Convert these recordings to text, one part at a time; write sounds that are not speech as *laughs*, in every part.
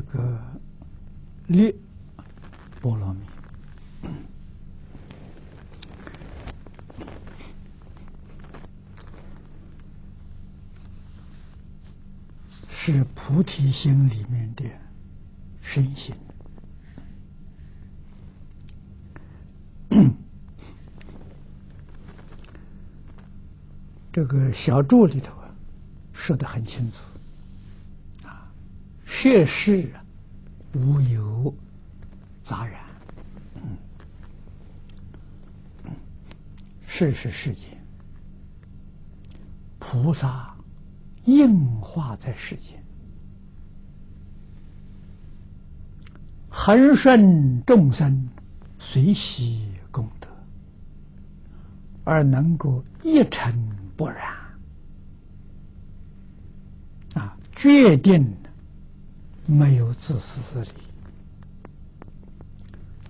这个列波罗蜜是菩提心里面的身心。这个小注里头啊，说的很清楚。涉世无有杂染，世是世间，菩萨应化在世间，恒顺众生随喜功德，而能够一尘不染，啊，决定。没有自私自利，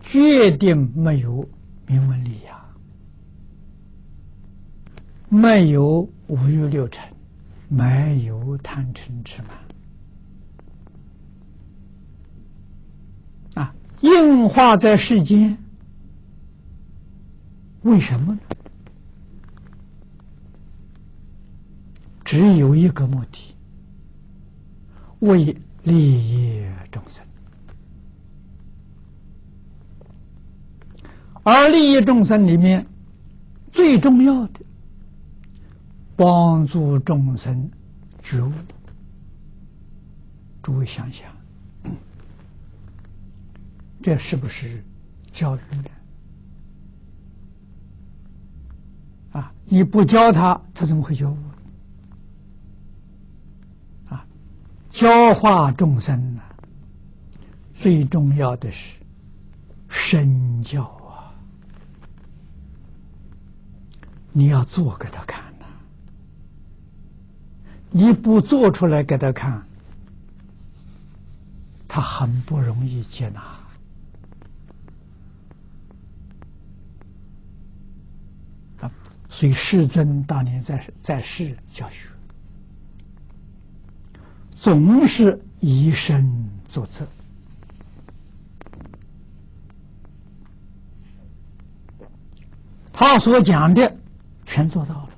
决定没有名闻利养，没有五欲六尘，没有贪嗔痴慢，啊，硬化在世间，为什么呢？只有一个目的，为。利益众生，而利益众生里面最重要的，帮助众生觉悟。诸位想想，这是不是教育呢？啊，你不教他，他怎么会觉悟？教化众生呢，最重要的是身教啊！你要做给他看呐，你不做出来给他看，他很不容易接纳。所以世尊当年在在世教学。总是以身作则，他所讲的全做到了，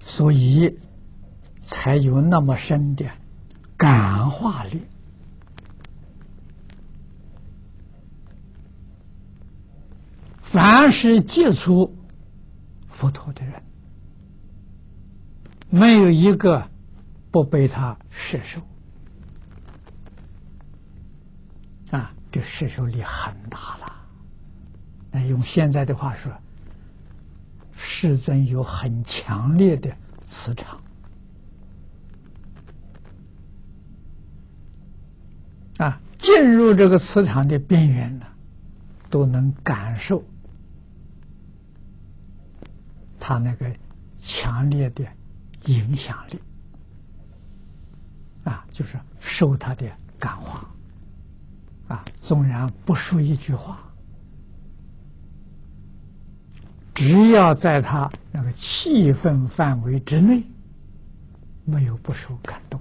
所以才有那么深的感化力。凡是接触。佛陀的人，没有一个不被他摄受啊！这摄受力很大了。那用现在的话说，世尊有很强烈的磁场啊，进入这个磁场的边缘呢，都能感受。他那个强烈的影响力啊，就是受他的感化啊，纵然不说一句话，只要在他那个气氛范围之内，没有不受感动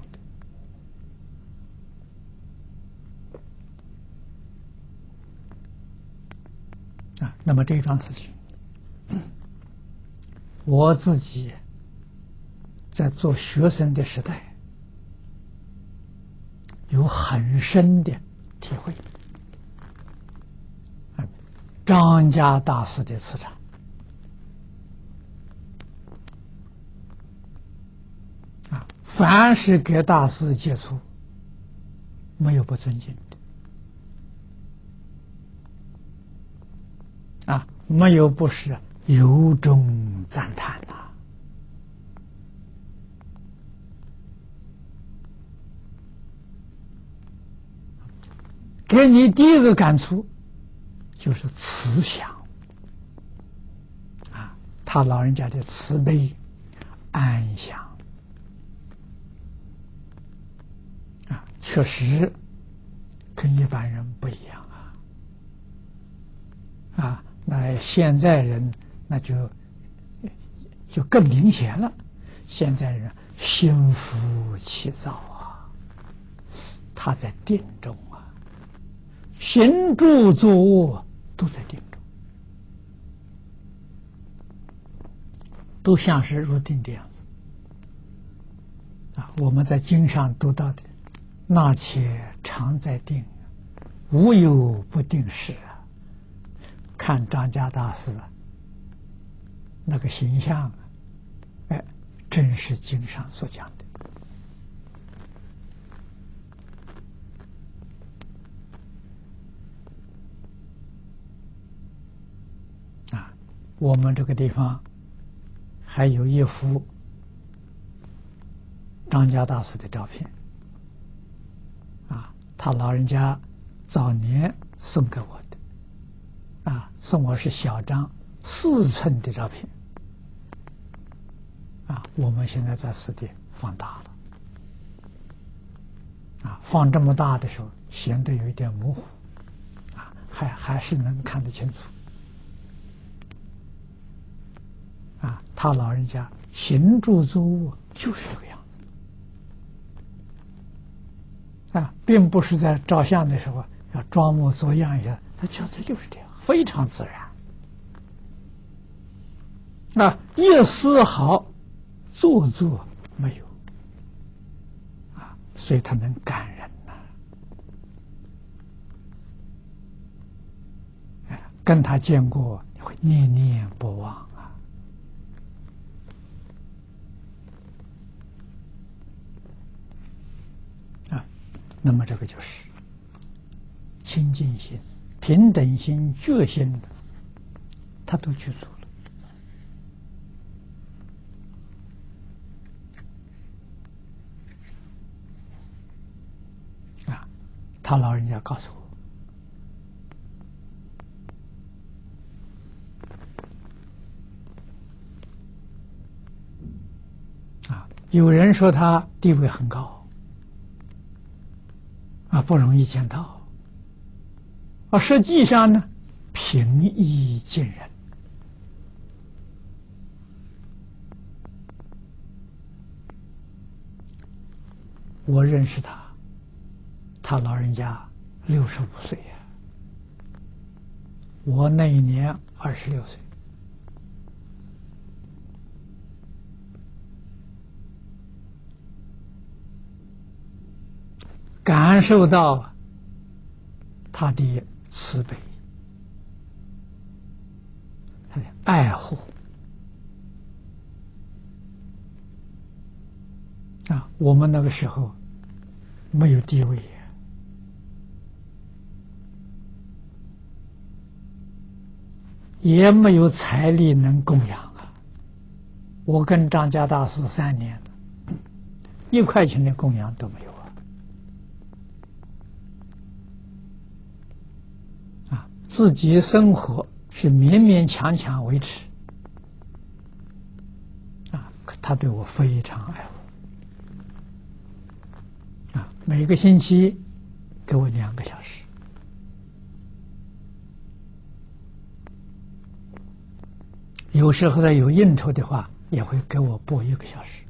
的啊。那么这一桩事情。我自己在做学生的时代，有很深的体会。张家大师的磁场啊，凡是跟大师接触，没有不尊敬的。啊，没有不是由衷赞叹呐！给你第一个感触就是慈祥啊，他老人家的慈悲、安详啊，确实跟一般人不一样啊啊！那现在人。那就就更明显了。现在人心浮气躁啊，他在定中啊，行住坐卧都在定中，都像是入定的样子啊。我们在经上读到的“那且常在定，无有不定时啊”，看张家大师。那个形象，哎，正是经上所讲的啊。我们这个地方还有一幅张家大师的照片啊，他老人家早年送给我的啊，送我是小张四寸的照片。我们现在在四地放大了，啊，放这么大的时候显得有一点模糊，啊，还还是能看得清楚，啊，他老人家行住坐卧就是这个样子，啊，并不是在照相的时候要装模作样一下，他确实就是这样，非常自然，啊，一丝毫。做作没有啊，所以他能感人呐。哎，跟他见过，你会念念不忘啊。啊，那么这个就是清净心、平等心、觉心，他都去做。他老人家告诉我：“啊，有人说他地位很高，啊，不容易见到。啊，实际上呢，平易近人。我认识他。”他老人家六十五岁呀，我那一年二十六岁，感受到他的慈悲、他的爱护啊！我们那个时候没有地位呀。也没有财力能供养啊！我跟张家大师三年，一块钱的供养都没有啊！啊，自己生活是勉勉强强维持啊！他对我非常爱护啊！每个星期给我两个小时。有时候呢，有应酬的话，也会给我播一个小时。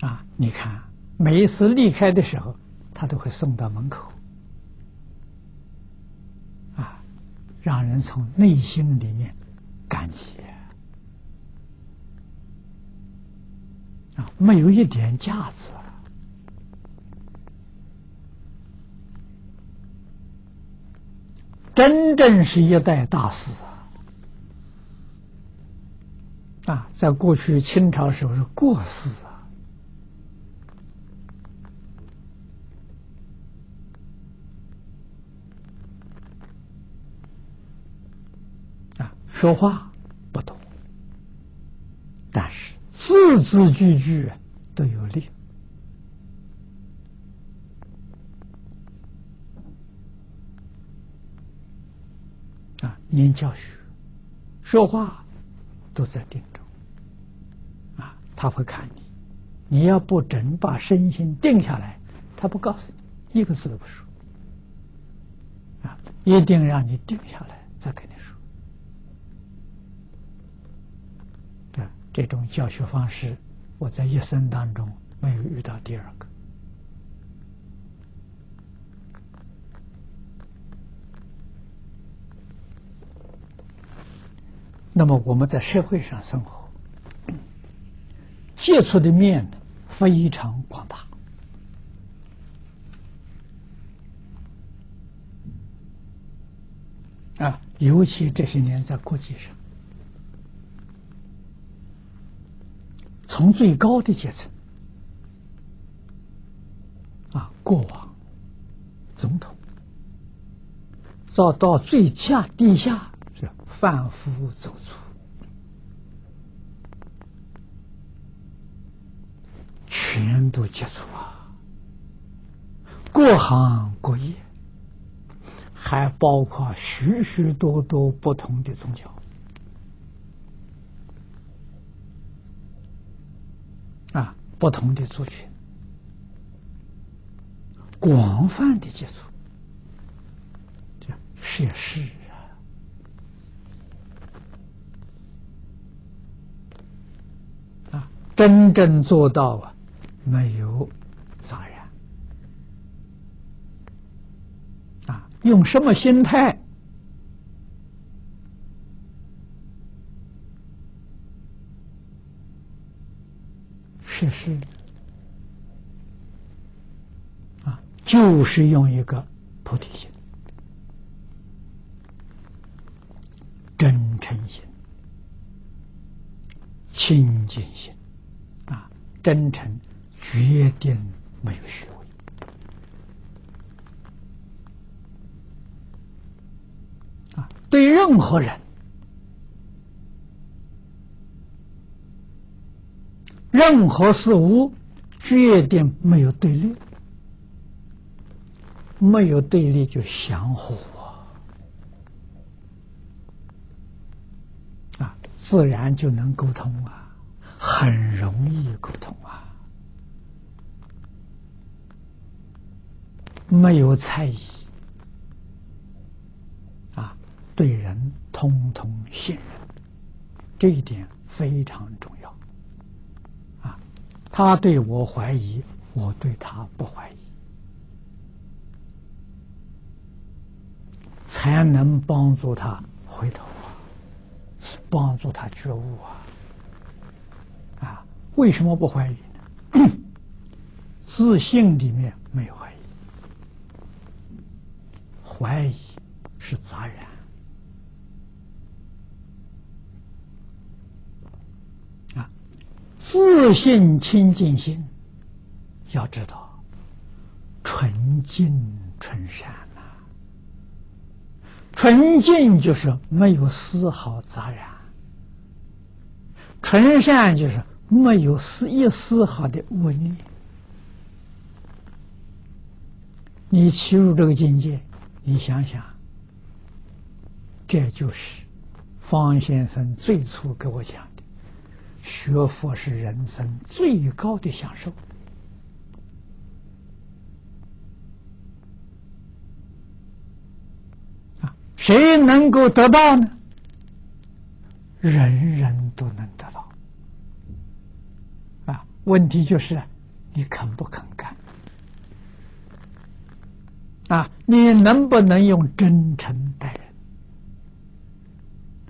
啊，你看，每一次离开的时候，他都会送到门口，啊，让人从内心里面感激啊，没有一点架子。真正是一代大师啊！啊，在过去清朝时候是过世啊，说话不多，但是字字句句都有力啊！念教学、说话都在定中啊，他会看你，你要不真把身心定下来，他不告诉你，一个字都不说啊，一定让你定下来再跟你说。这种教学方式，我在一生当中没有遇到第二个。那么我们在社会上生活，接触的面非常广大啊，尤其这些年在国际上。从最高的阶层啊，过往总统，到到最下地下贩夫走卒，全都接触啊，各行各业，还包括许许多多不同的宗教。啊，不同的族群，广泛的接触，这涉世啊，啊，真正做到啊，没有杂染，啊，用什么心态？是是，啊，就是用一个菩提心、真诚心、清净心，真诚决定没有虚伪，啊，对任何人。任何事物决定没有对立，没有对立就相互啊，自然就能沟通啊，很容易沟通啊，没有猜疑啊，对人通通信任，这一点非常重要啊。他对我怀疑，我对他不怀疑，才能帮助他回头啊，帮助他觉悟啊！为什么不怀疑呢？*clears throat* 自信里面没有怀疑，怀疑是杂染。自信清净心，要知道纯净纯善呐。纯净就是没有丝毫杂染，纯善就是没有丝一丝毫的污念。你起入这个境界，你想想，这就是方先生最初给我讲的。学佛是人生最高的享受啊！谁能够得到呢？人人都能得到！问题就是你肯不肯干啊？你能不能用真诚待人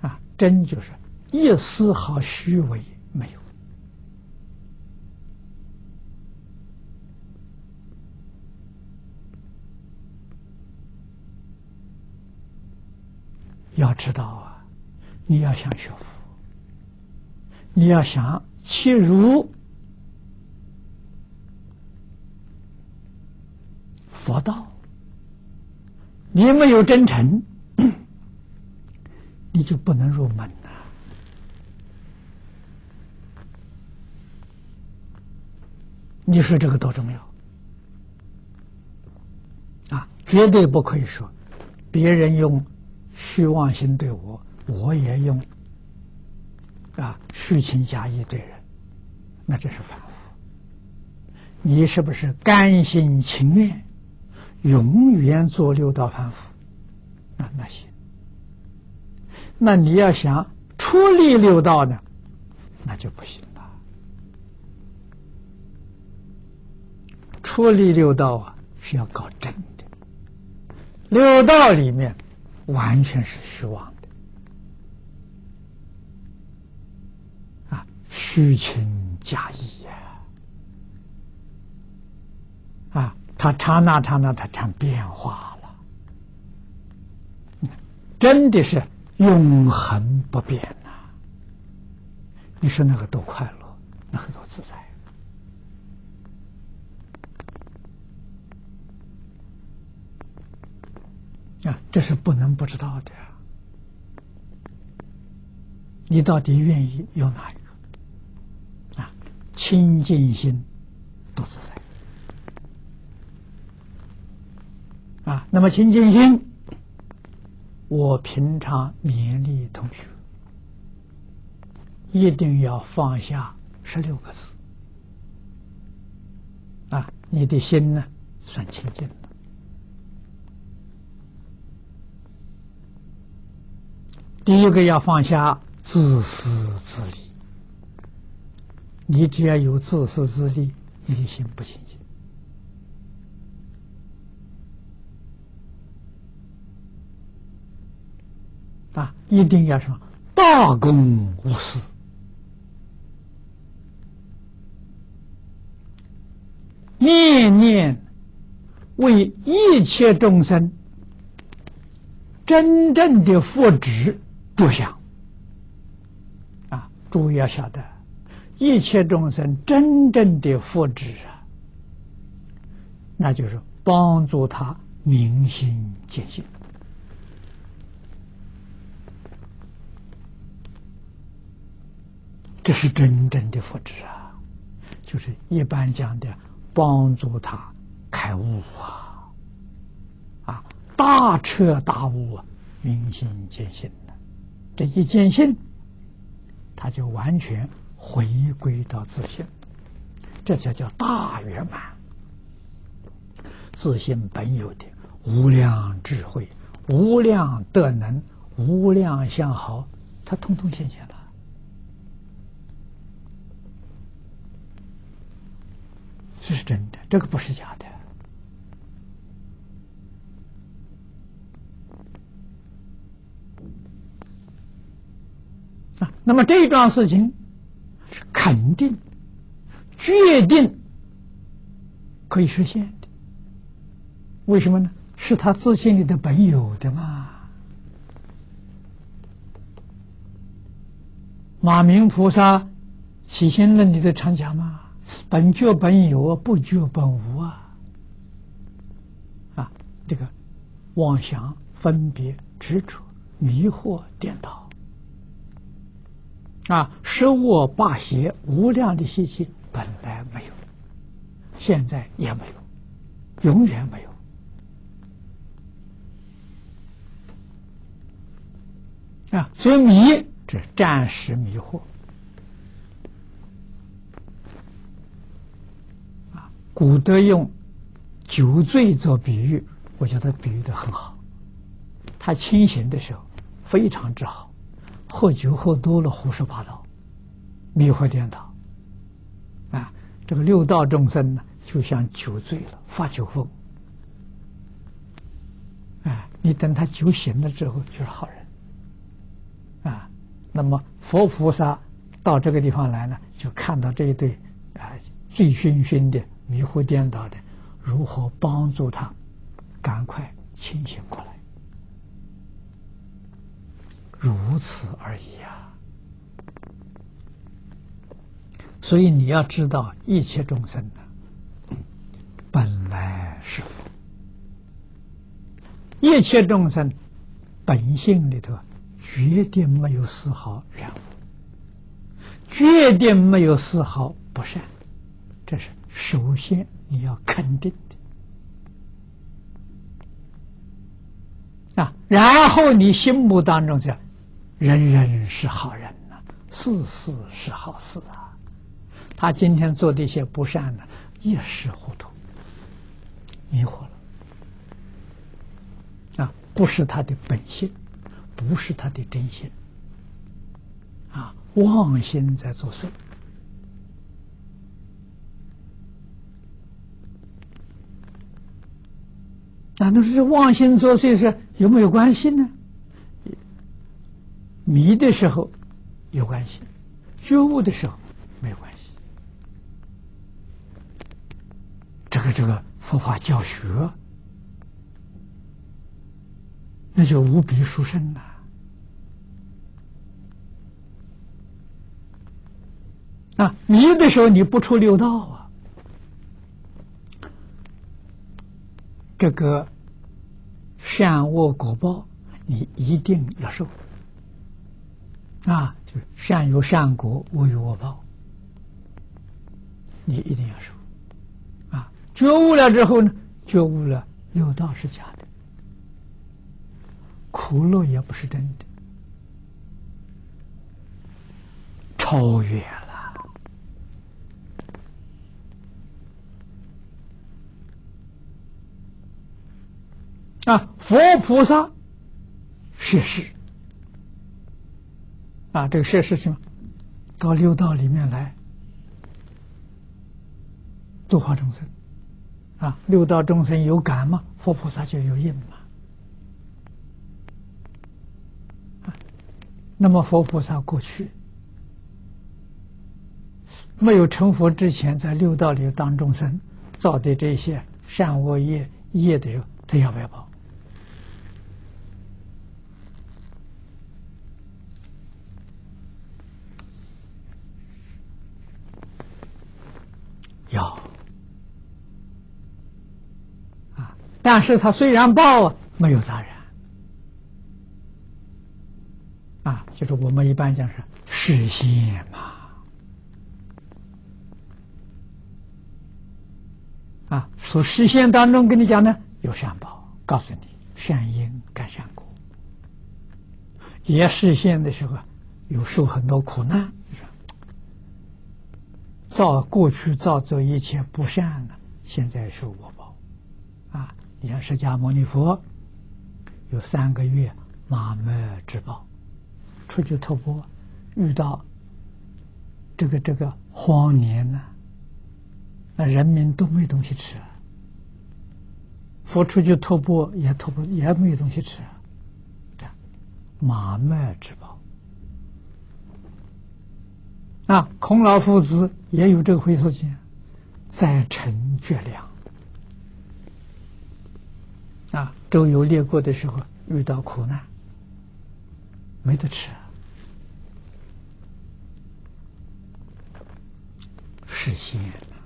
啊？真就是一丝毫虚伪。没有，要知道啊，你要想学佛，你要想切入佛道，你没有真诚，*clears throat* 你就不能入门呐！你说这个多重要啊！绝对不可以说别人用虚妄心对我，我也用啊虚情假意对人，那这是反复。你是不是甘心情愿永远做六道凡夫？那那行。那你要想出离六道呢，那就不行了。出离六道啊，是要搞真的。六道里面完全是虚妄的，啊，虚情假意呀，啊，它刹那刹那它成变化了，真的是。永恒不变呐！你说那个多快乐，那个多自在啊！这是不能不知道的。你到底愿意用哪一个？啊，清净心多自在啊！那么清净心。我平常勉励同学，一定要放下十六个字啊！你的心呢，算清净了。第一个要放下自私自利，你只要有自私自利，你心不清净。啊，一定要什么大公无私，念念为一切众生真正的福祉着想。啊，诸位要晓得，一切众生真正的福祉啊，那就是帮助他明心见性。这是真正的福祉啊，就是一般讲的帮助他开悟啊，啊，大彻大悟啊，明心见性的，这一见性，他就完全回归到自信，这才叫大圆满。自信本有的无量智慧、无量德能、无量相好，他通通现前了。这是真的，这个不是假的啊！那么这一桩事情是肯定、决定可以实现的。为什么呢？是他自信里的本有的嘛。马明菩萨起心论里的常讲嘛。本觉本有，不觉本无啊！啊，这个妄想、分别、执着、迷惑、颠倒啊，十恶八邪、无量的习气本来没有，现在也没有，永远没有啊！所以迷，这暂时迷惑。古德用酒醉做比喻，我觉得比喻的很好。他清醒的时候非常之好，喝酒喝多了胡说八道，迷惑颠倒。啊，这个六道众生呢，就像酒醉了发酒疯。啊，你等他酒醒了之后就是好人。啊，那么佛菩萨到这个地方来呢，就看到这一对啊醉醺醺的。迷惑颠倒的，如何帮助他赶快清醒过来？如此而已啊！所以你要知道，一切众生呢，本来是佛；一切众生本性里头绝对没有丝毫染污，绝对没有丝毫不善，这是首先你要肯定的啊。然后你心目当中讲，人人是好人呐，事事是好事啊。他今天做这些不善呢，一时糊涂，迷惑了啊。不是他的本性，不是他的真心，啊，妄心在作祟。难道是妄心作祟是有没有关系呢？迷的时候有关系，觉悟的时候没有关系。这个这个佛法教学。那就无比殊胜了啊！迷的时候你不出六道啊，这个善恶果报你一定要受啊！就是善有善果，恶有恶报，你一定要受啊！觉悟了之后呢，觉悟了六道是假的。苦乐也不是真的，超越了啊！佛菩萨摄事啊，这个摄事情到六道里面来度化众生啊，六道众生有感嘛，佛菩萨就有应嘛。那么，佛菩萨过去没有成佛之前，在六道里当众生造的这些善恶业业的时候，他要不要报？要啊！但是他虽然报，没有杂染。啊，就是我们一般讲是实现嘛，啊，所实现当中跟你讲呢，有善报，告诉你善因感善果，也实现的时候有受很多苦难，造过去造作一切不善呢，现在受果报，啊，你看释迦牟尼佛有三个月马麦之报。出去托钵，遇到这个这个荒年呢，那人民都没东西吃，佛出去托钵也托不也没有东西吃，马麦之宝啊！孔老夫子也有这回事情，在成绝粮啊，周游列国的时候遇到苦难。没得吃，实现了，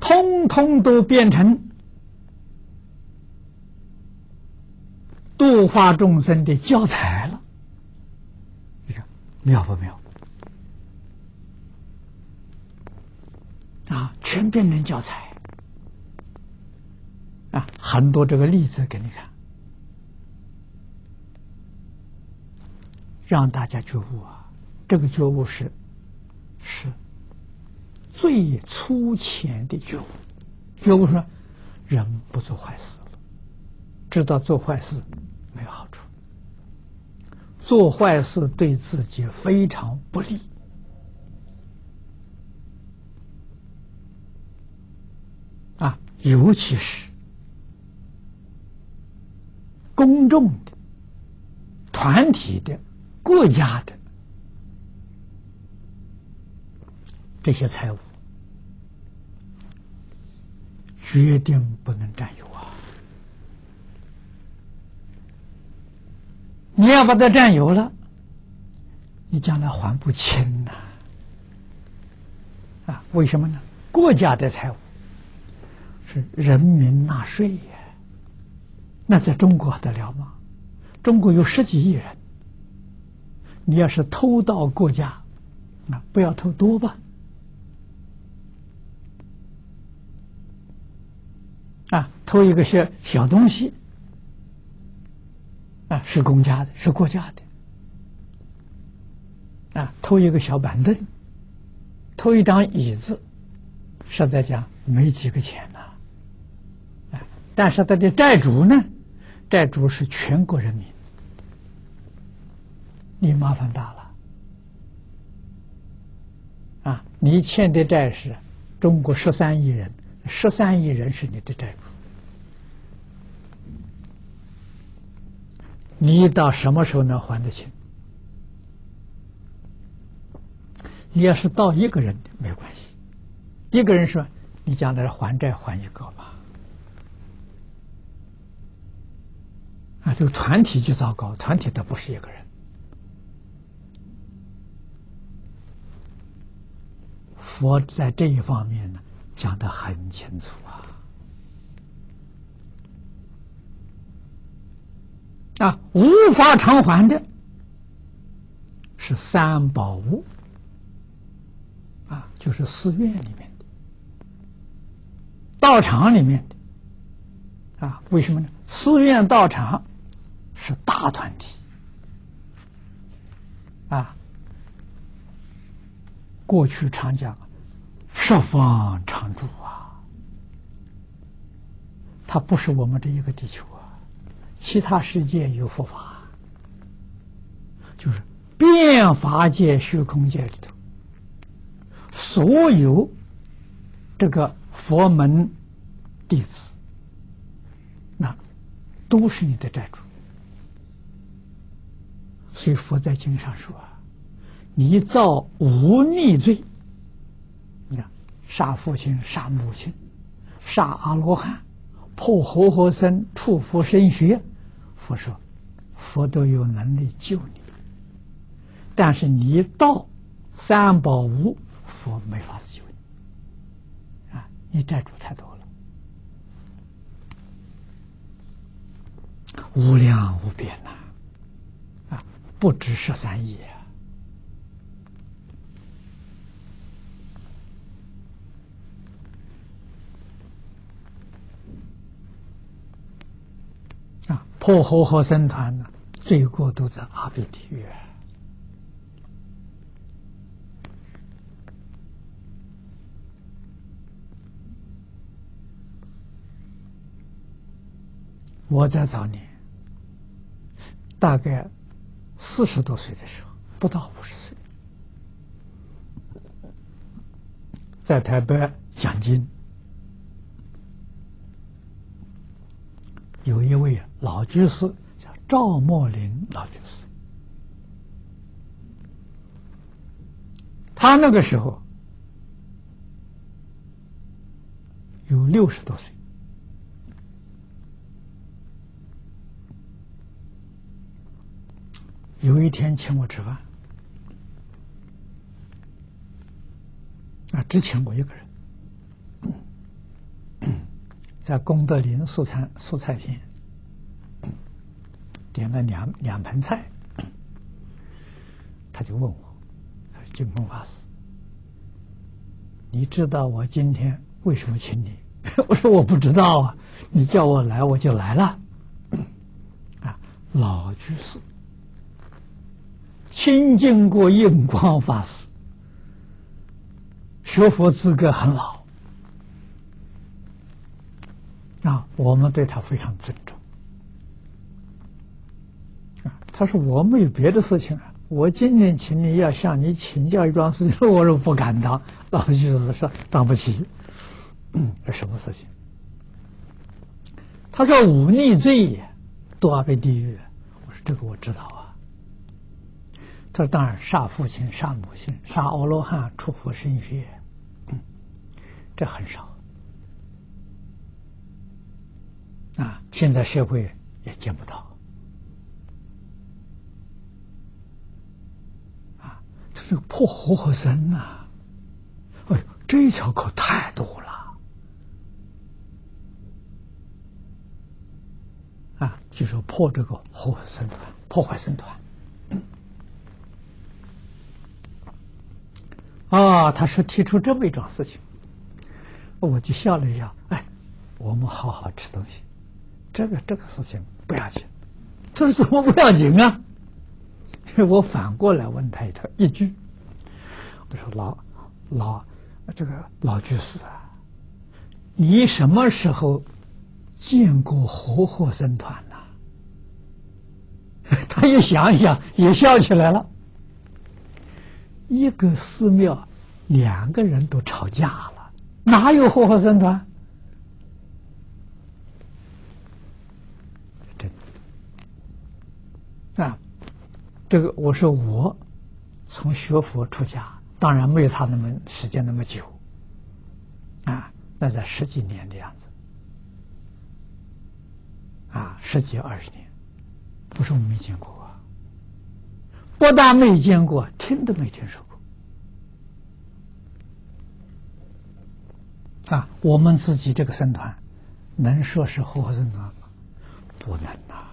通通都变成度化众生的教材了。妙不妙？啊，全变成教材啊！很多这个例子给你看。让大家觉悟啊！这个觉悟是是最粗浅的觉悟。觉悟说，人不做坏事了，知道做坏事没有好处，做坏事对自己非常不利啊！尤其是公众的、团体的。国家的这些财物，决定不能占有啊！你要把它占有了，你将来还不清呐！啊，为什么呢？国家的财物是人民纳税呀，那在中国得了吗？中国有十几亿人，你要是偷盗国家，啊，不要偷多吧？啊，偷一个小小东西，是公家的，是国家的，啊，偷一个小板凳，偷一张椅子，实在讲没几个钱呐，啊，但是他的债主呢，债主是全国人民，你麻烦大了，啊，你欠的债是中国十三亿人。十三亿人是你的债主，你到什么时候能还得清？你要是到一个人的没关系，一个人说你将来还债还一个吧，啊，这个团体就糟糕，团体都不是一个人。佛在这一方面呢。讲的很清楚啊！无法偿还的是三宝物啊，就是寺院里面的、道场里面的啊。为什么呢？寺院、道场是大团体啊。过去常讲。十方常住啊，它不是我们这一个地球，其他世界有佛法，就是变法界、虚空界里头，所有这个佛门弟子，那都是你的债主。所以佛在经上说啊，你造无逆罪。你看杀父亲，杀母亲，杀阿罗汉，破活活僧，触佛身血。佛说，佛都有能力救你，但是你到三宝无，佛没法子救你。啊，你债主太多了，无量无边呐，啊，不止十三亿。破和合僧团呢，罪过都在阿鼻地狱。我在早年，大概四十多岁的时候，不到五十岁，在台北讲经。有一位老居士叫赵默林老居士，他那个时候有六十多岁。有一天请我吃饭，啊，只请我一个人。在功德林素餐素菜厅，点了两两盆菜，他就问我：“金鹏法师，你知道我今天为什么请你？” *laughs* 我说：“我不知道啊，你叫我来我就来了。”啊，老居士亲近过印光法师，学佛资格很老。啊，我们对他非常尊重。啊，他说我们有别的事情啊，我今天请你要向你请教一桩事情，我说不敢当。老居士说当不起。嗯，这什么事情？他说忤逆罪也堕阿鼻地狱。我说这个我知道啊。他说当然杀父亲、杀母亲、杀阿罗汉、出佛身血，嗯，这很少。啊，现在社会也见不到。啊，这是破活和僧呐！哎呦，这条可太多了。啊，就是破这个活僧团，破坏僧团。啊，他是提出这么一桩事情，我就笑了一下。哎，我们好好吃东西，这个这个事情不要紧。他说怎么不要紧啊？*laughs* 我反过来问他一条一句，我说老老这个老居士啊，你什么时候见过活活僧团呢？*laughs* 他一想一想，也笑起来了。一个寺庙，两个人都吵架了，哪有活活僧团？真啊，这个我说我从学佛出家，当然没有他那么时间那么久，啊，那在十几年的样子，啊，十几二十年，不是我没见过啊。不但没见过，听都没听说过。啊，我们自己这个僧团，能说是活僧团吗？不能呐，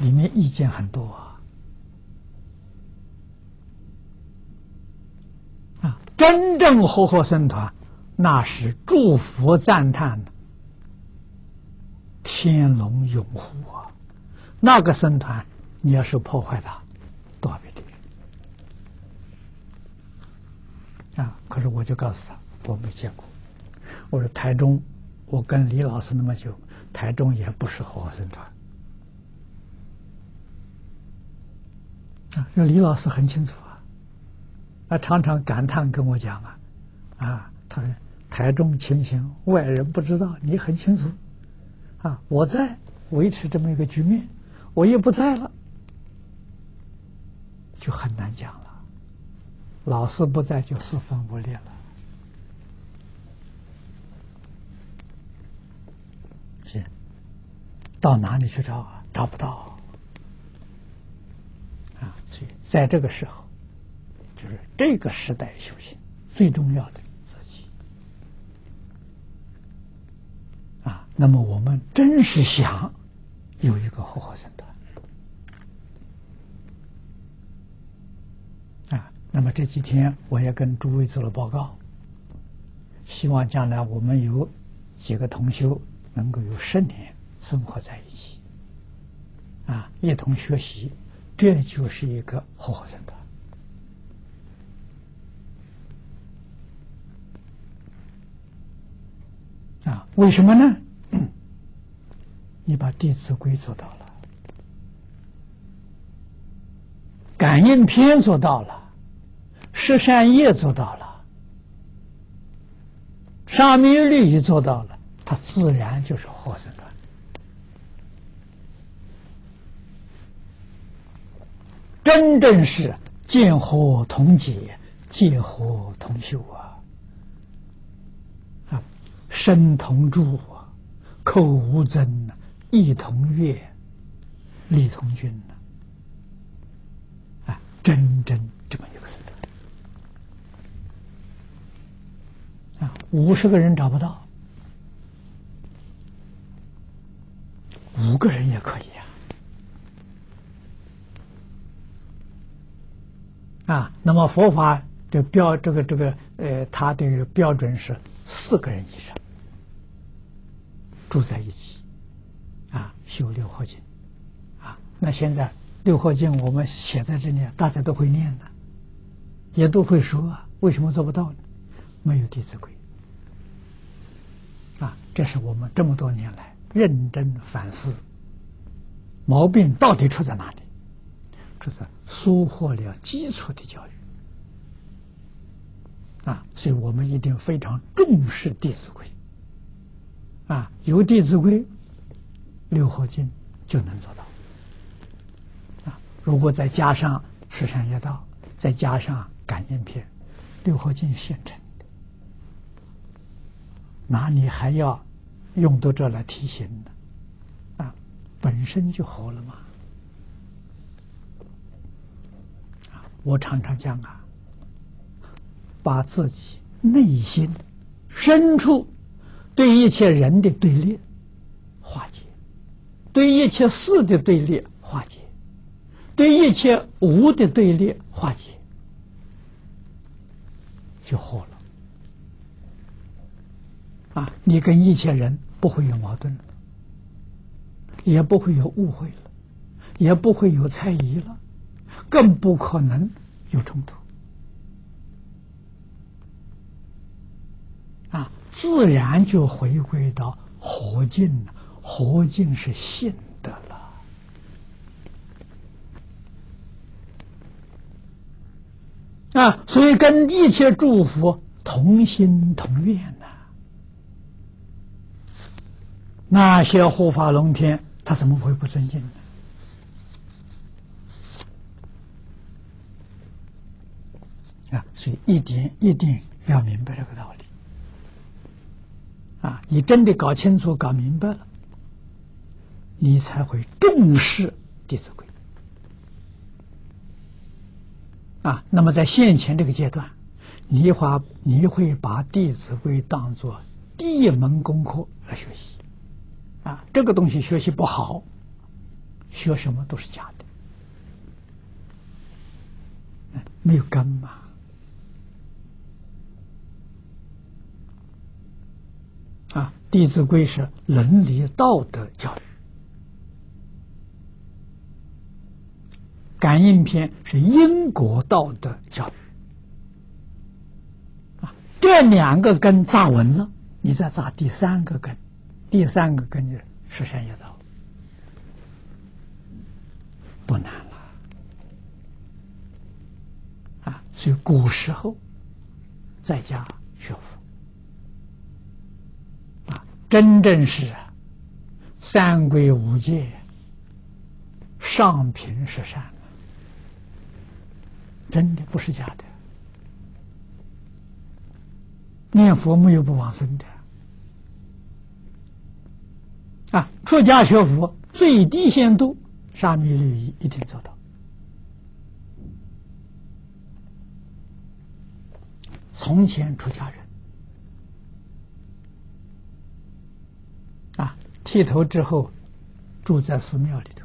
里面意见很多啊。啊，真正活活僧团，那是祝福赞叹，天龙永护啊。那个僧团，你要是破坏它。多少倍的啊！可是我就告诉他，我没见过。我说台中，我跟李老师那么久，台中也不是活生团啊。这李老师很清楚啊，他常常感叹跟我讲啊，啊，他说台中情形外人不知道，你很清楚啊。我在维持这么一个局面，我也不在了。就很难讲了，老师不在就四分五裂了。是，到哪里去找啊？找不到。啊，所以在这个时候，就是这个时代修行最重要的自己。啊，那么我们真是想有一个活活生团。那么这几天我也跟诸位做了报告，希望将来我们有几个同修能够有十年生活在一起，啊，一同学习，这就是一个活活僧团。啊，为什么呢？你把《弟子规》做到了，感应篇做到了。十善业做到了，沙弥律仪做到了，他自然就是获生的。真正是见火同解，见火同修啊！身同住啊，口无争啊，意同悦，力同均呐！啊，真真这么一个僧团。啊，五十个人找不到，五个人也可以啊。啊，那么佛法的标，这个这个呃，它的标准是四个人以上住在一起，啊，修六合经，啊，那现在六合经我们写在这里，大家都会念的，也都会说，为什么做不到呢？没有《弟子规》啊，这是我们这么多年来认真反思，毛病到底出在哪里？出在疏忽了基础的教育啊！所以我们一定非常重视《弟子规》啊，有《弟子规》，六合经就能做到啊。如果再加上十善业道，再加上感应篇，六合经现成的。哪里还要用到这来提醒呢？啊，本身就活了嘛！啊，我常常讲啊，把自己内心深处对一切人的对立化解，对一切事的对立化解，对一切无的对立化解，就好了。啊，你跟一切人不会有矛盾了，也不会有误会了，也不会有猜疑了，更不可能有冲突。啊，自然就回归到和敬了。和敬是信德了啊，所以跟一切诸佛同心同愿呐。那些护法龙天，他怎么会不尊敬呢？啊，所以一点一定要明白这个道理。啊，你真的搞清楚、搞明白了。你才会重视《弟子规》啊。那么在现前这个阶段，你话你会把《弟子规》当做第一门功课来学习啊。这个东西学习不好，学什么都是假的，没有根嘛。啊，《弟子规》是伦理道德教育。感应篇是因果道德教育啊，这两个根扎稳了，你再扎第三个根，第三个根就是十善业道，不难了啊。所以古时候在家学佛，真正是啊三规五戒，上品是善。真的不是假的，念佛没有不往生的啊！出家学佛最低限度，沙弥律仪一定做到。从前出家人啊，剃头之后住在寺庙里头。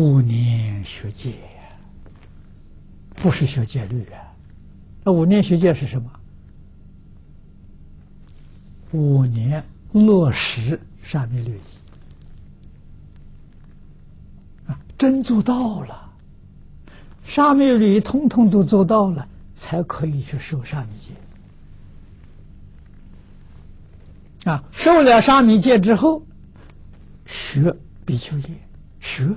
五年学戒，不是学戒律啊！那五年学戒是什么？五年落实上面律仪啊，真做到了，沙弥律仪通通都做到了，才可以去受沙弥戒啊！受了沙弥戒之后，学比丘戒，学。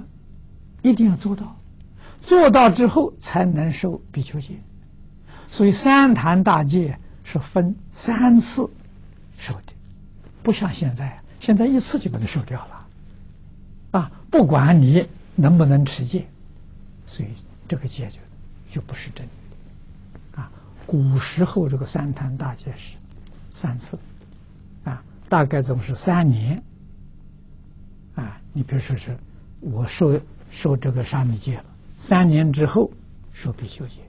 一定要做到，做到之后才能受比丘戒。所以三坛大戒是分三次受的，不像现在，现在一次就把它受掉了。啊，不管你能不能持戒，所以这个戒就就不是真的。啊，古时候这个三坛大戒是三次，大概总是三年。啊，你比如说是我受。受这个沙弥戒了，三年之后受比丘戒，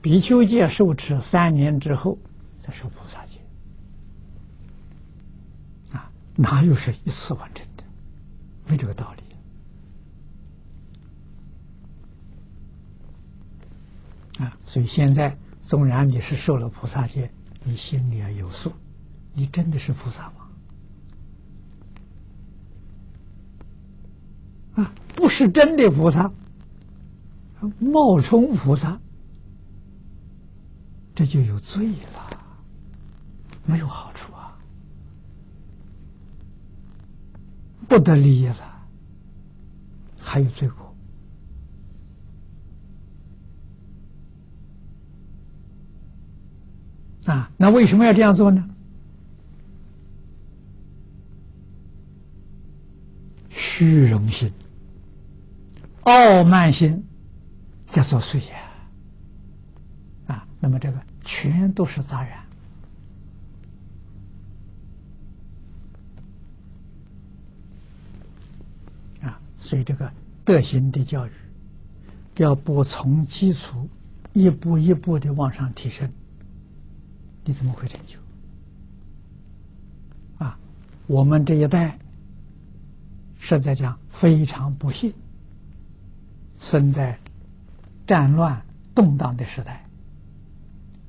比丘戒受持三年之后再受菩萨戒，啊，哪有是一次完成的？没这个道理。啊，所以现在纵然你是受了菩萨戒，你心里要有数，你真的是菩萨吗？啊，不是真的菩萨，冒充菩萨，这就有罪了，没有好处啊，不得利益了，还有罪过啊！那为什么要这样做呢？虚荣心。傲慢心在作祟呀！啊，那么这个全都是杂染啊，所以这个德行的教育要不从基础一步一步的往上提升，你怎么会成就？啊，我们这一代实在讲非常不幸，生在战乱动荡的时代，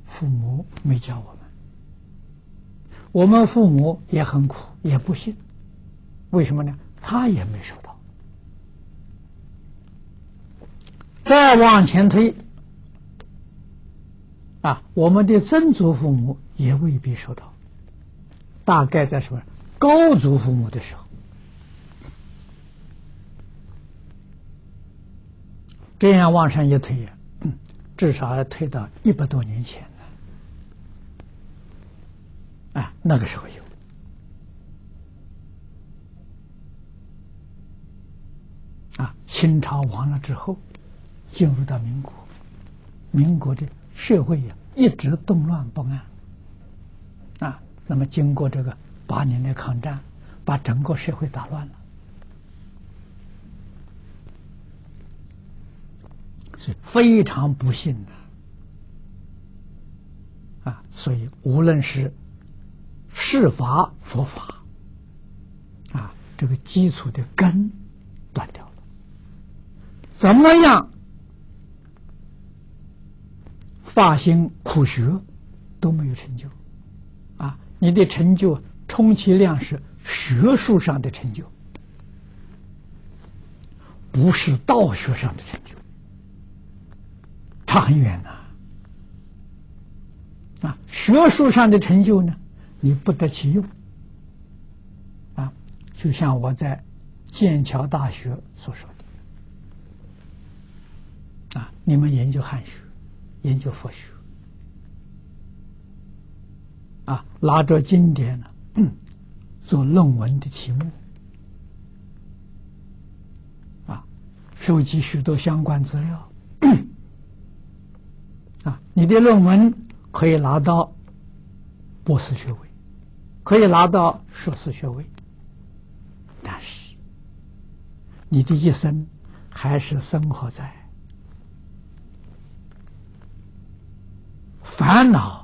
父母没教我们，我们父母也很苦，也不幸。为什么呢？他也没受到。再往前推，啊，我们的曾祖父母也未必受到。大概在什么高祖父母的时候，这样往上一推呀，至少要推到一百多年前了。啊，那个时候有。啊，清朝亡了之后，进入到民国，民国的社会呀一直动乱不安。啊。那么，经过这个八年的抗战，把整个社会打乱了，是非常不幸的啊！所以，无论是释法佛法啊，这个基础的根断掉了，怎么样发心苦学都没有成就啊。你的成就充其量是学术上的成就，不是道学上的成就，差很远呐！啊，学术上的成就呢，你不得其用。啊，就像我在剑桥大学所说的，啊，你们研究汉学，研究佛学。啊，拿着经典呢，做论文的题目，啊，收集许多相关资料，啊，你的论文可以拿到博士学位，可以拿到硕士学位，但是你的一生还是生活在烦恼。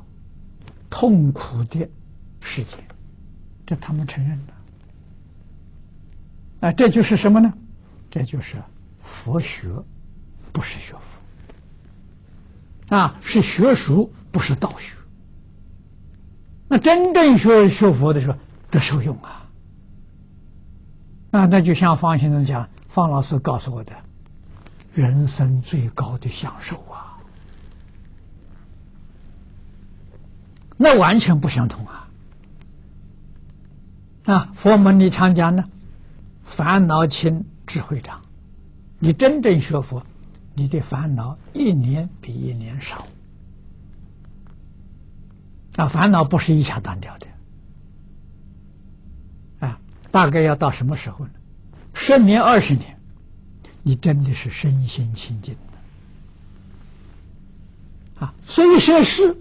痛苦的世界，这他们承认的。啊，这就是什么呢？这就是佛学，不是学佛。啊，是学术，不是道学。那真正学学佛的时候，得受用啊。啊，那就像方先生讲，方老师告诉我的，人生最高的享受啊。那完全不相同啊！啊，佛门里常讲呢，烦恼轻，智慧长。你真正学佛，你的烦恼一年比一年少。啊，烦恼不是一下断掉的。啊，大概要到什么时候呢？十年、二十年，你真的是身心清净的。啊，虽说是。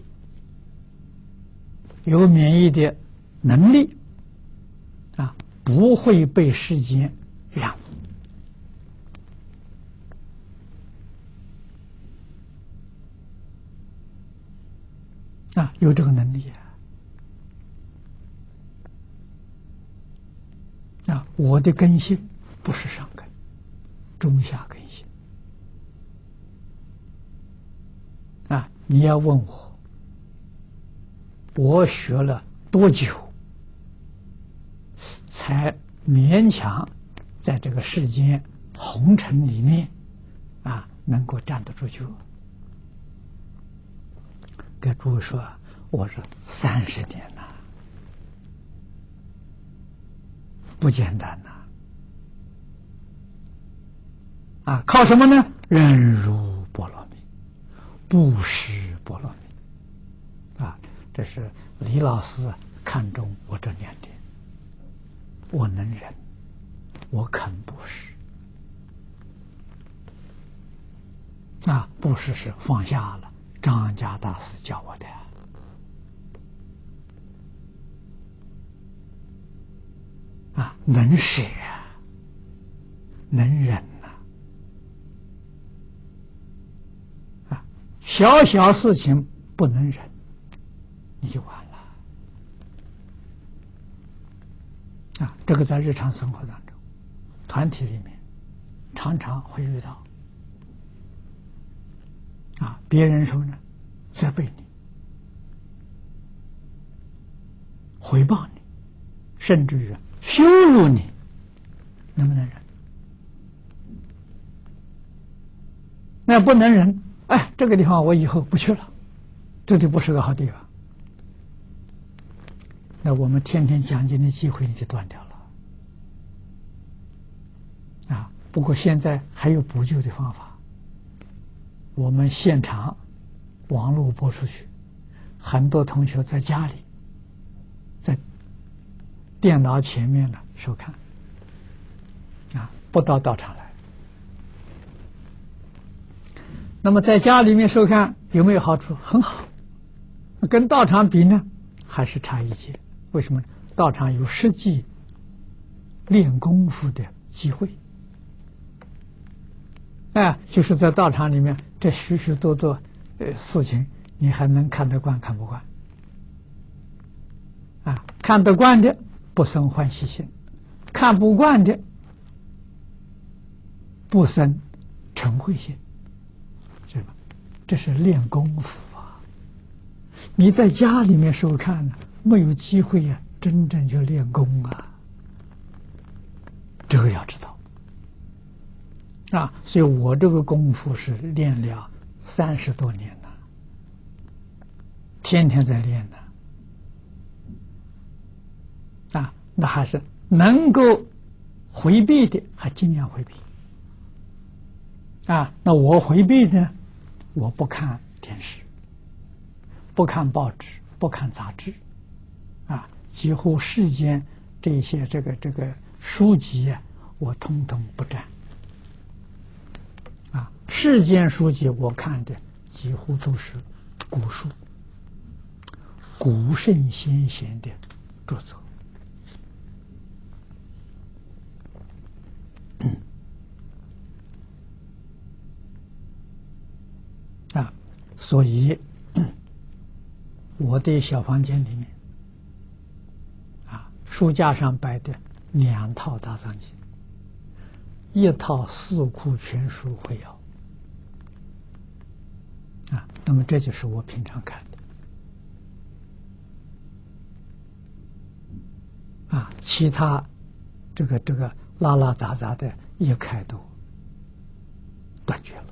有免疫的能力啊，不会被时间染啊，有这个能力啊！啊，我的根性不是上根，中下根性啊！你要问我。我学了多久，才勉强在这个世间红尘里面啊，能够站得住脚？跟诸位说，我是三十年了，不简单呐！啊，靠什么呢？忍辱波罗蜜，不施波罗蜜。啊这是李老师看中我这两点，我能忍，我肯布施。啊，布施是放下了。张家大师教我的，啊，能舍，能忍呐，啊，小小事情不能忍。你就完了啊，这个在日常生活当中，团体里面常常会遇到。别人说呢，责备你、回报你，甚至于羞辱你，能不能忍？那不能忍。哎，这个地方我以后不去了，这就不是个好地方。那我们天天讲经的机会就断掉了。啊，不过现在还有补救的方法。我们现场网络播出去，很多同学在家里，在电脑前面呢收看，啊，不到道场来。那么在家里面收看有没有好处？很好，跟道场比呢，还是差一截。为什么？道场有实际练功夫的机会。哎，就是在道场里面，这许许多多呃事情，你还能看得惯看不惯？啊，看得惯的不生欢喜心，看不惯的不生嗔恚心，是吧？这是练功夫啊！你在家里面收看呢，没有机会呀，真正去练功啊！这个要知道。啊，所以我这个功夫是练了三十多年了，天天在练呢。啊，那还是能够回避的，还尽量回避。啊，那我回避的？我不看电视，不看报纸，不看杂志，啊，几乎世间这些这个这个书籍啊，我通通不沾。世间书籍，我看的几乎都是古书、古圣先贤的著作啊，所以我的小房间里面啊，书架上摆的两套大藏经，一套四库全书会有。那么这就是我平常看的啊，其他这个这个拉拉杂杂的一开都断绝了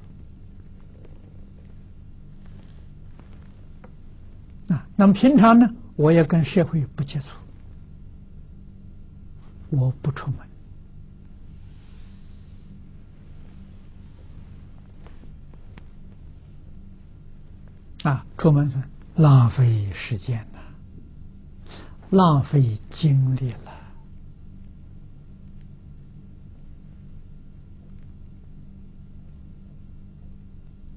啊。那么平常呢，我也跟社会不接触，我不出门。啊，出门浪费时间了，浪费精力了。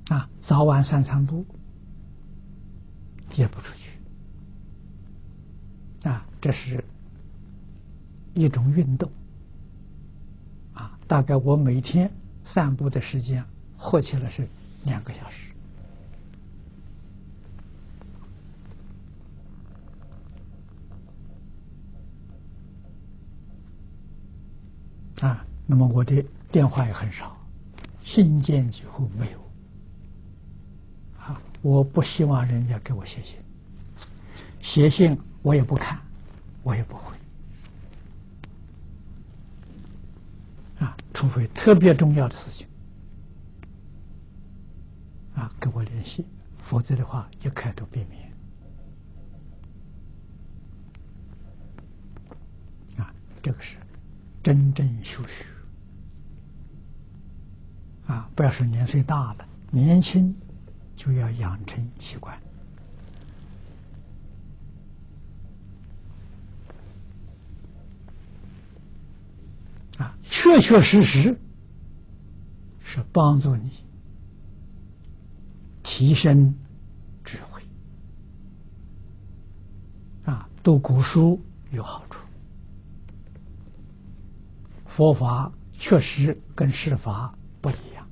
啊，早晚散散步也不出去。啊，这是一种运动。啊，大概我每天散步的时间合起来是两个小时。啊，那么我的电话也很少，信件几乎没有。啊，我不希望人家给我写信，写信我也不看，我也不回。啊，除非特别重要的事情，啊，跟我联系，否则的话一概都避免。啊，这个是。真正修学啊，不要说年岁大了，年轻就要养成习惯。啊，确确实实是帮助你提升智慧。啊，读古书有好处。佛法确实跟世法不一样，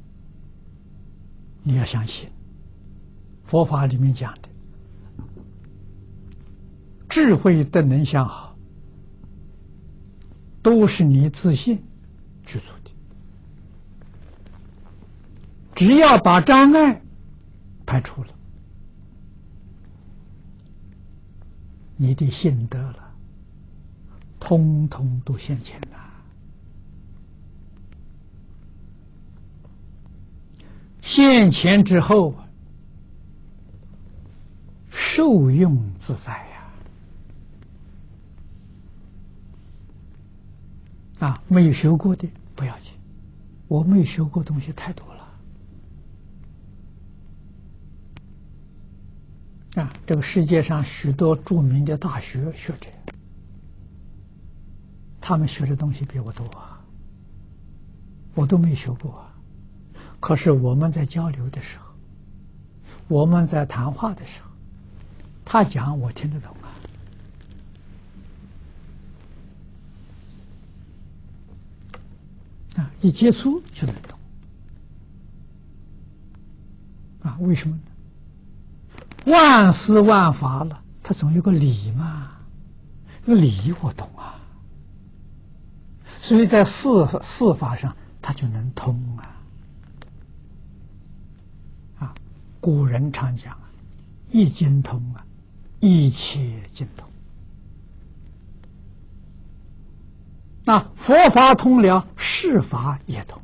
你要相信。佛法里面讲的智慧的能相好，都是你自信去做的。只要把障碍排除了，你的心得了，通通都现前了。现前之后，受用自在呀！啊，没有学过的不要紧，我没有学过东西太多了。啊，这个世界上许多著名的大学学者，他们学的东西比我多啊，我都没学过。可是我们在交流的时候，我们在谈话的时候，他讲我听得懂啊，啊，一接触就能懂，啊，为什么呢？万事万法了，它总有个理嘛，个理我懂啊，所以在事事法上，它就能通啊。古人常讲“一经通啊，一切尽通”。那佛法通了，世法也通。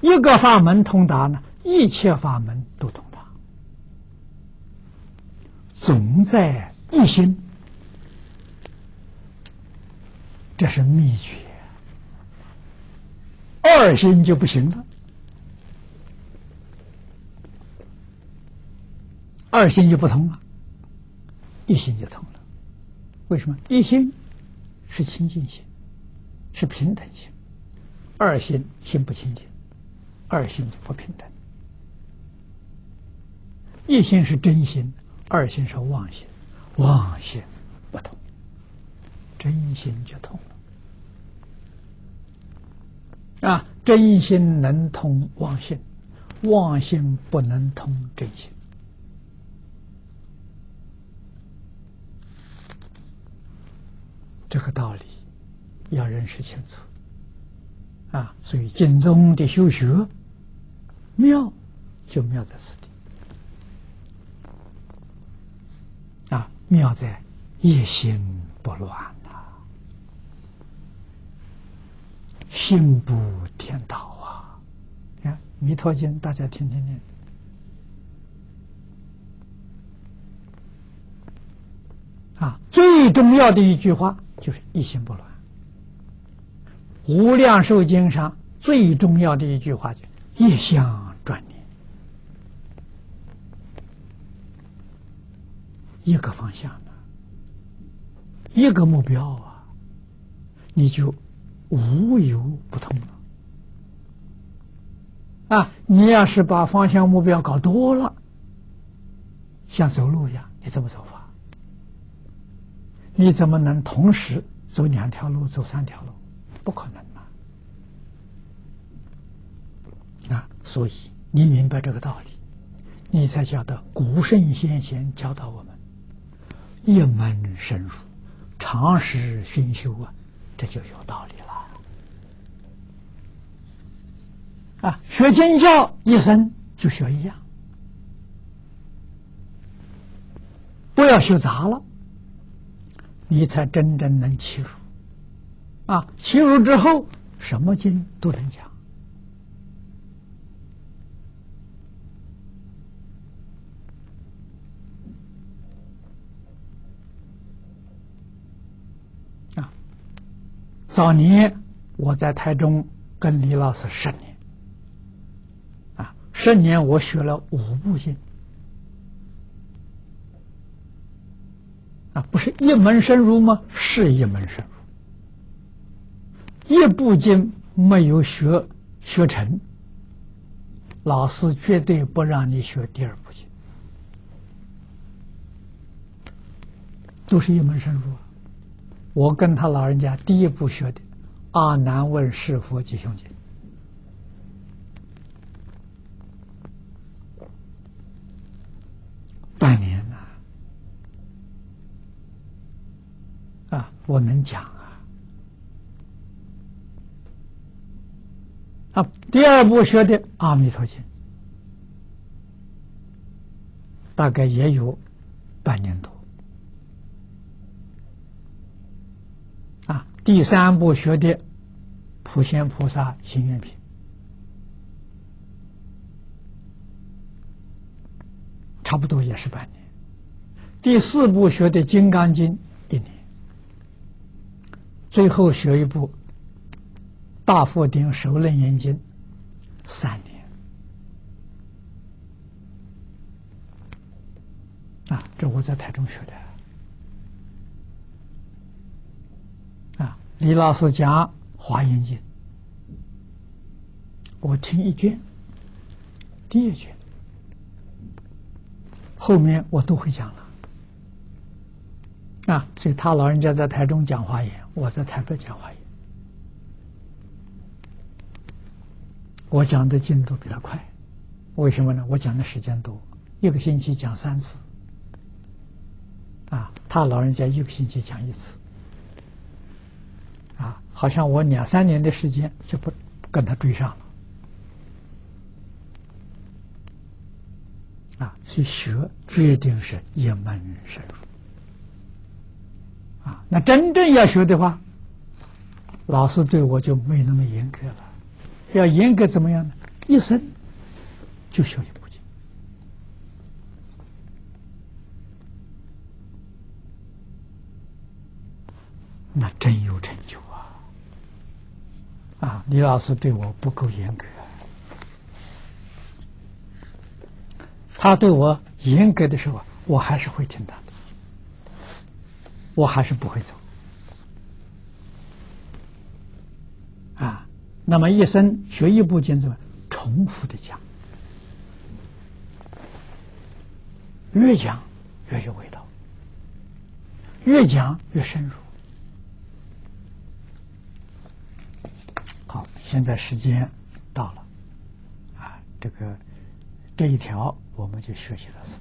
一个法门通达呢，一切法门都通达。总在一心，这是秘诀。二心就不行了。二心就不通了，一心就通了。为什么？一心是清净心，是平等心；二心心不清净，二心就不平等。一心是真心，二心是妄心，妄心不通，真心就通。啊，真心能通妄心，妄心不能通真心。这个道理要认识清楚啊！所以经中的修学妙，就妙在此地啊！妙在一心不乱呐，心不颠倒啊！你看《弥陀经》，大家听听听。啊，最重要的一句话。就是一心不乱，《无量寿经》上最重要的一句话叫“一相转念”，一个方向的，一个目标啊，你就无有不通了。啊，你要是把方向目标搞多了，像走路一样，你怎么走？你怎么能同时走两条路、走三条路？不可能啊！啊，所以你明白这个道理，你才晓得古圣先贤教导我们一门深入、长时熏修啊，这就有道理了。啊，学经教一生就学一样，不要学杂了。你才真正能切入，啊，切入之后，什么经都能讲，啊，早年我在台中跟李老师十年，啊，十年我学了五部经。啊，不是一门深入吗？是一门深入，一部经没有学学成，老师绝对不让你学第二部经，都是一门深入。我跟他老人家第一部学的《阿难问是佛吉凶经》，半年。我能讲啊。啊第二部学的阿弥陀经。大概也有半年多。啊第三部学的普贤菩萨心愿品。差不多也是半年。第四部学的金刚经。最后学一部。大佛顶首楞严经三年啊，这我在台中学的啊。李老师讲华严经，我听一卷，第一卷，后面我都会讲了啊。所以他老人家在台中讲华严，我在台北讲华严。我讲的进度比较快，为什么呢？我讲的时间多，一个星期讲三次，啊，他老人家一个星期讲一次，啊，好像我两三年的时间就不跟他追上了，啊，所以学决定是一门深入，那真正要学的话，老师对我就没那么严格了。要严格怎么样呢？一生就学一部经，那真有成就啊！啊，李老师对我不够严格，他对我严格的时候，我还是会听他的，我还是不会走。啊那么一生学一部经，怎么重复的讲？越讲越有味道，越讲越深入。好，现在时间到了，啊，这个这一条我们就学习到此。